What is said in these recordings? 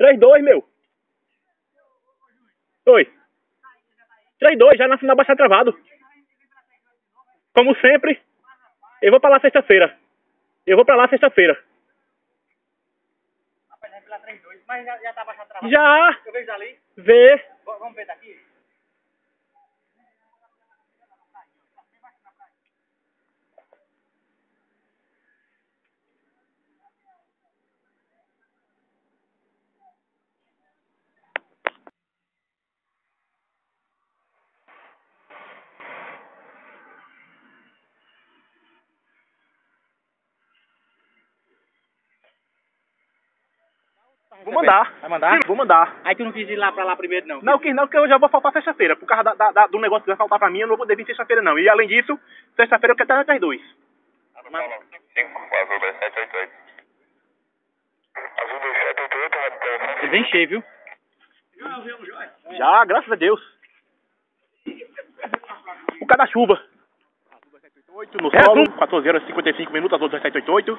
3-2, meu. Oi. 3-2, já na, na Baixada Travado. Como sempre, eu vou pra lá sexta-feira. Eu vou pra lá sexta-feira. Rapaz, vai pela 3-2, mas já, já tá baixado travado. Já, Eu vejo ali. vê. Vamos ver daqui? Vou mandar. Vai mandar? Vou mandar. Aí tu não quis ir lá pra lá primeiro, não? Não, quis não, porque eu já vou faltar sexta-feira. Por causa da, da, da, do negócio que vai faltar pra mim, eu não vou poder vir sexta-feira, não. E além disso, sexta-feira eu quero estar até as duas. Mas... Vocês viu? Já, graças a Deus. Por causa da chuva. 8 no é solo, 14 horas 55 minutos, às 17h88.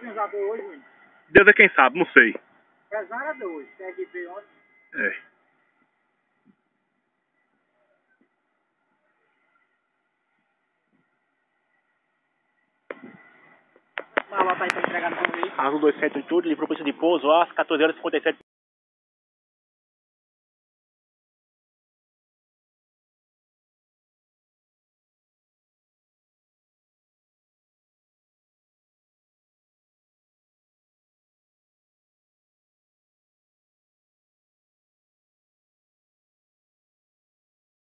Deus a deu hoje, menino? Deus é quem sabe, não sei. Pesara deu hoje, CRB ontem. É. Alô, 2788, livrou para o de pouso às 14 horas e 57